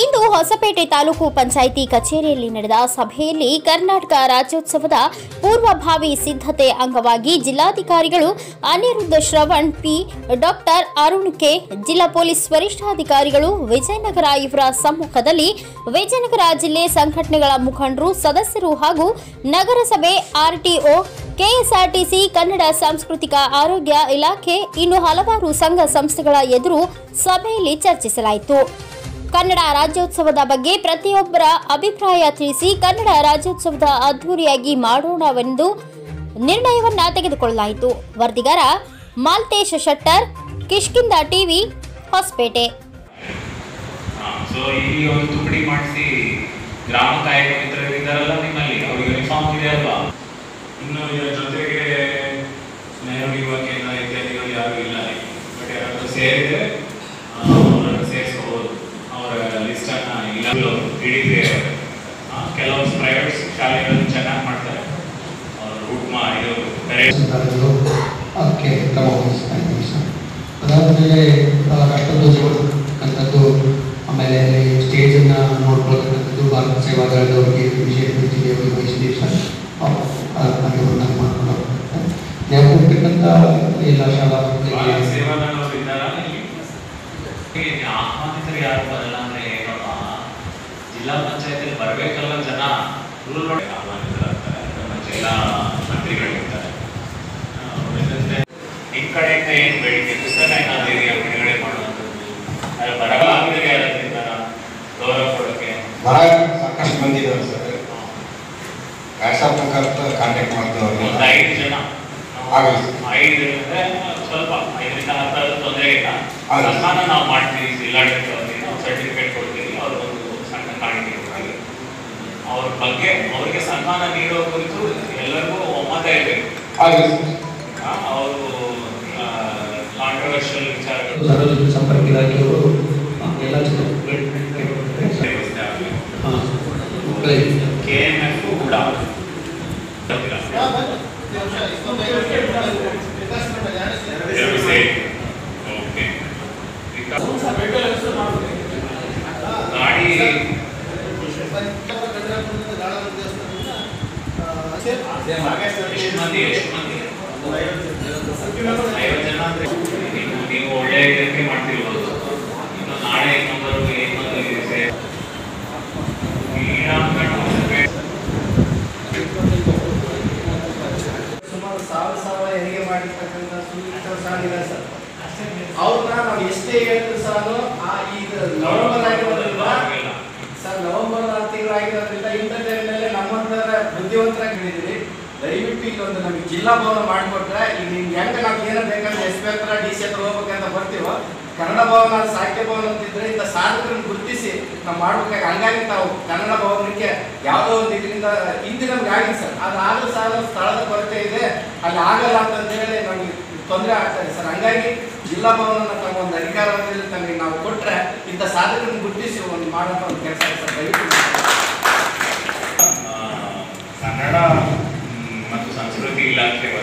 ಇಂದು ಹೊಸಪೇಟೆ ತಾಲೂಕು ಪಂಚಾಯಿತಿ ಕಚೇರಿಯಲ್ಲಿ ನಡೆದ ಸಭೆಯಲ್ಲಿ ಕರ್ನಾಟಕ ರಾಜ್ಯೋತ್ಸವದ ಪೂರ್ವಭಾವಿ ಸಿದ್ಧತೆ ಅಂಗವಾಗಿ ಜಿಲ್ಲಾಧಿಕಾರಿಗಳು Aniruddha Shravan P, doctor Arun K, ಜಿಲ್ಲಾ ಪೊಲೀಸ್ ವರಿಷ್ಠಾಧಿಕಾರಿಗಳು, ವಿಜಯನಗರ ಇವರ ಸಮ್ಮುಖದಲ್ಲಿ ವಿಜಯನಗರ ಜಿಲ್ಲೆ ಸಂಘಟನೆಗಳ ಮುಖಂಡರು, ಸದಸ್ಯರು ಹಾಗೂ ನಗರಸಭೆ ಆರ್ಟಿಒ, ಕೆಎಸ್ಆರ್ಟಿಸಿ, ಕನ್ನಡ ಸಾಂಸ್ಕೃತಿಕ ಆರೋಗ್ಯ ಇಲಾಖೆ, ಇನ್ನು ಹಲವಾರು ಸಂಘ ಸಂಸ್ಥೆಗಳ ಎದುರು ಸಭೆಯಲ್ಲಿ ಚರ್ಚಿಸಲಾಯಿತು. ಕನ್ನಡ ರಾಜ್ಯೋತ್ಸವದ ಬಗ್ಗೆ ಪ್ರತಿಯೊಬ್ಬರ ಅಭಿಪ್ರಾಯ ತಿಳಿಸಿ ಕನ್ನಡ ರಾಜ್ಯೋತ್ಸವದ ಅದ್ಧೂರಿಯಾಗಿ ಮಾಡೋಣವೆಂದು ನಿರ್ಣಯವನ್ನ ತೆಗೆದುಕೊಳ್ಳಲಾಯಿತು. ವರದಿಗಾರ ಮಾಲ್ತೇಶ್ ಶೆಟ್ಟರ್ ಕಿಷ್ಕಿಂದ ಟಿವಿ ಹೊಸಪೇಟೆ. ಗ್ರಾಮ ಕಾಯಕ ಮಿತ್ರರು ನಿಮ್ಮಲ್ಲಿ ಅವ್ರಿಗೆ ಯೂನಿಫಾರ್ಮ್ ಇದೆ ಅಲ್ವಾ? ಇನ್ನು ಇದರ ಜೊತೆಗೆ ನೆಹರು ಯುವ ಕೇಂದ್ರ ಇತ್ಯಾದಿಗಳು ಯಾರು ಇಲ್ಲ. ಬಟ್ ಯಾರಾದರೂ ಸೇರಿದ್ರೆ ಅನ್ನ ಇಲ್ಲ ಹಿಡಿದ್ರೆ ಕೆಲವು ಪ್ರೈವೇಟ್ ಶಾಲೆಗಳು ಚೆನ್ನಾಗಿ ಮಾಡ್ತಾರೆ ಅವರು ರೂಟ್ ಮಾಡಿ ಇದು ಕರೆ ಸರ್ಕಾರಗಳು ಅದಕ್ಕೆ ಕ್ರಮ ವಹಿಸ್ತಾ ಇದ್ದೀವಿ ಸರ್ ಅದಾದಮೇಲೆ ರಾಷ್ಟ್ರಧ್ವಜ ಕೊಡ್ತಕ್ಕಂಥದ್ದು ಆಮೇಲೆ ಸ್ಟೇಜನ್ನು ನೋಡ್ಕೊಳ್ತಕ್ಕಂಥದ್ದು ಭಾರತ ಸೇವಾದಳದವರಿಗೆ ವಿಶೇಷ ಜಿಲ್ಲೆಯವರಿಗೆ ವಹಿಸಿದ್ದೀವಿ ಸರ್ ಕಾರ್ಯಕ್ರಮವನ್ನು ಮಾಡ್ಕೊಂಡು ಹೋಗ್ತಾರೆ ಜ್ಞಾಪಕರ್ತಕ್ಕಂಥ ಎಲ್ಲ ಶಾಲಾ ಭಾರತ ಸೇವಾದಳವರು ಇದ್ದಾರಾ ಇಲ್ಲಿ ಇಲ್ಲಿ ಆಹ್ವಾನಿತರು ಯಾರು ಬರಲ್ಲ ಅಂದ್ರೆ ಏನಪ್ಪ ಜಿಲ್ಲಾ ಪಂಚಾಯತಿಯಲ್ಲಿ ಬರಬೇಕಲ್ಲ ಜನ? ರೂಲ್ ಆಹ್ವಾನಿತರಾಗ್ತಾರೆ. ನಮ್ಮ ಜಿಲ್ಲಾ ಮಂತ್ರಿಗಳಿರ್ತಾರೆ ನಿಮ್ಮ ಕಡೆಯಿಂದ ಏನ್ ಬೇಡಿಕೆ? ಪುಸ್ತಕ ಬಿಡುಗಡೆ ಮಾಡುವಂಥದ್ದು? ಅದು ಬರಲಾಗಿದ್ರೆ ಅದರಿಂದ? ಗೌರವ ಕೊಡೋಕೆ? ಬರ ಸಾಕಷ್ಟು ಮಂದಿ ಇದ್ದಾರೆ ಸರ್. ಕಾಂಟ್ಯಾಕ್ಟ್ ಒಂದು ಐದು ಜನ. ಐದು ಅಂದ್ರೆ ಸ್ವಲ್ಪ ಐದರಿಂದ ಹತ್ತಾರು ತೊಂದರೆ ಇಲ್ಲ. ಸನ್ಮಾನ ನಾವು ಮಾಡ್ತೀವಿ ಜಿಲ್ಲಾಡಳಿತ ವತಿಯಿಂದ ನಾವು ಸರ್ಟಿಫಿಕೇಟ್ ಅವ್ರ ಬಗ್ಗೆ ಅವರಿಗೆ ಸನ್ಮಾನ ನೀಡೋ ಕುರಿತು ಎಲ್ಲರಿಗೂ ಒಮ್ಮತ ಇರಬೇಕು ಆಗಲಿ ಅವರು ಕಾಂಟ್ರವರ್ಷಿಯಲ್ ವಿಚಾರಗಳು ಸಾರ್ವಜನಿಕ ಸಂಪರ್ಕ ಇಲಾಖೆಯವರು ಎಲ್ಲ ವ್ಯವಸ್ಥೆ ಆಗಲಿ ಕೆ ಎಮ್ ಎಫ್ ಕೂಡ ಎರಡು ಸೇರಿ ಓಕೆ ಗಾಡಿ ಎಷ್ಟು ಮಂದಿ ಜನ ಅಂದ್ರೆ ನೀವು ನೀವು ಒಳ್ಳೆ ಇದಕ್ಕೆ ಇನ್ನು ನಾಳೆ ಇನ್ನೊಬ್ಬರು ಸುಮಾರು ಸಾವಿರ ಸಾವಿರ ಹೆರಿಗೆ ಮಾಡಿರ್ತಕ್ಕಂಥ ಸುಳ್ಳಿತ ಸಾಲಿಲ್ಲ ಸರ್. ಅವ್ರನ್ನ ನಾವು ಎಷ್ಟೇ ಹೇಳಿದ್ರು ಆ ಈಗ ನವೆಂಬರ್ ಆಗಿರೋದ್ರಿಂದ, ಸರ್, ನವೆಂಬರ್ ನಾಲ್ಕು ತಿಂಗಳು ಆಗಿರೋದ್ರಿಂದ ಇಂಥ ಟೈಮ್ನಲ್ಲಿ ನಮ್ಮಂತರ ಬುದ್ಧಿವಂತರಾಗಿ ಹೇಳಿದ್ರಿ ದಯವಿಟ್ಟು ಇಲ್ಲೊಂದು ನಮಗೆ ಜಿಲ್ಲಾ ಭವನ ಮಾಡಿಕೊಟ್ರೆ ಈಗ ನಿಮ್ಗೆ ಹೆಂಗೆ ನಾವು ಏನೋ ಬೇಕಂದ್ರೆ ಎಸ್ ಪಿ ಹತ್ರ ಡಿ ಸಿ ಹತ್ರ ಹೋಗ್ಬೇಕಂತ ಬರ್ತೀವೋ, ಕನ್ನಡ ಭವನ ಸಾಹಿತ್ಯ ಭವನ ಅಂತಿದ್ರೆ ಇಂಥ ಸಾಧಕರನ್ನು ಗುರುತಿಸಿ ನಾವು ಮಾಡ್ಬೇಕಾಗಿ ಹಂಗಾಗಿ ನಾವು ಕನ್ನಡ ಭವನಕ್ಕೆ ಯಾವುದೋ ಒಂದು ಇದರಿಂದ ಹಿಂದೆ ನಮ್ಗೆ ಆಗಿಲ್ಲ ಸರ್. ಅದು ಆಗಲು ಸಹ ಸ್ಥಳದ ಕೊರತೆ ಇದೆ. ಅಲ್ಲಿ ಆಗಲ್ಲ ಅಂತ ಹೇಳಿ ನಮಗೆ ತೊಂದರೆ ಆಗ್ತದೆ ಸರ್. ಹಂಗಾಗಿ ಜಿಲ್ಲಾ ಭವನ ತಮ್ಮ ಒಂದು ಅಧಿಕಾರದಲ್ಲಿ ತಮಗೆ ನಾವು ಕೊಟ್ಟರೆ ಇಂಥ ಸಾಧಕರನ್ನು ಗುರುತಿಸಿ ಒಂದು ಮಾಡೋಂಥ ಒಂದು ಕೆಲಸ ಸರ್. Kannada like him